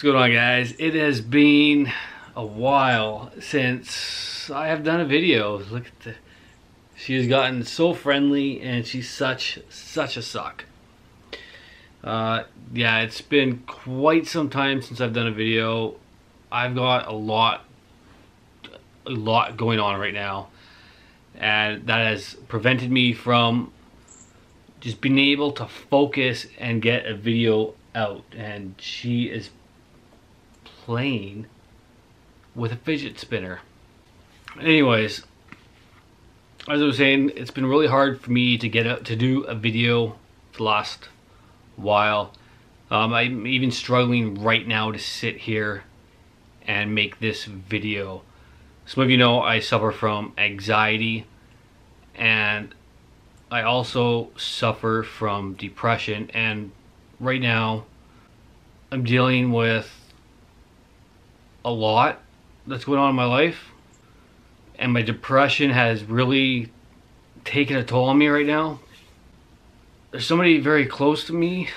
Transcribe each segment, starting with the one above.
What's going on guys? It has been a while since I have done a video. Look at the she has gotten so friendly and she's such such a suck. Uh, yeah, it's been quite some time since I've done a video. I've got a lot a lot going on right now and that has prevented me from just being able to focus and get a video out and she is playing with a fidget spinner. Anyways, as I was saying, it's been really hard for me to get out to do a video the last while. Um, I'm even struggling right now to sit here and make this video. Some of you know I suffer from anxiety and I also suffer from depression and right now I'm dealing with a lot that's going on in my life and my depression has really taken a toll on me right now. There's somebody very close to me.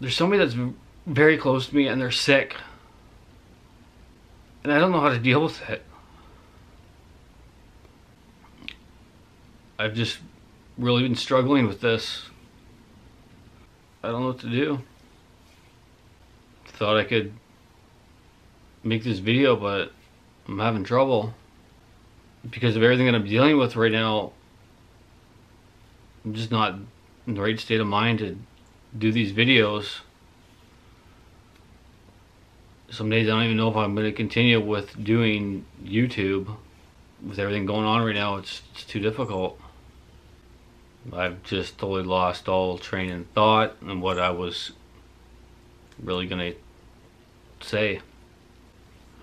There's somebody that's very close to me and they're sick. And I don't know how to deal with it. I've just really been struggling with this. I don't know what to do thought I could make this video, but I'm having trouble because of everything that I'm dealing with right now. I'm just not in the right state of mind to do these videos. Some days I don't even know if I'm going to continue with doing YouTube. With everything going on right now, it's, it's too difficult. I've just totally lost all train of thought and what I was really to say.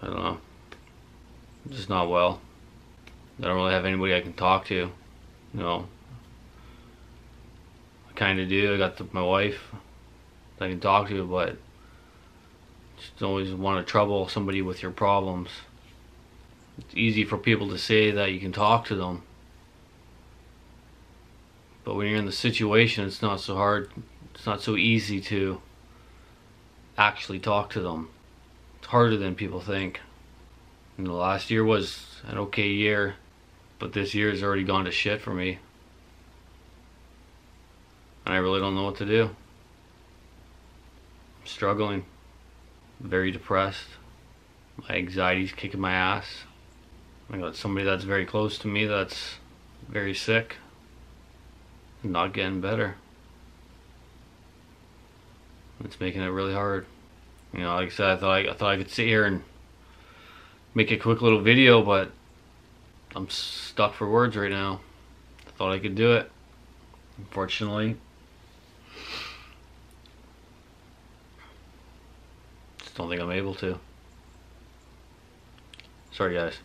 I don't know. I'm just not well. I don't really have anybody I can talk to. You know. I kind of do. I got the, my wife I can talk to, but just always want to trouble somebody with your problems. It's easy for people to say that you can talk to them. But when you're in the situation, it's not so hard. It's not so easy to actually talk to them It's harder than people think. And the last year was an okay year, but this year has already gone to shit for me. And I really don't know what to do. I'm struggling. very depressed. My anxiety's kicking my ass. I got somebody that's very close to me that's very sick. Not getting better. It's making it really hard. You know, like I said, I thought I, I thought I could sit here and make a quick little video, but I'm stuck for words right now. I thought I could do it. Unfortunately, just don't think I'm able to. Sorry, guys.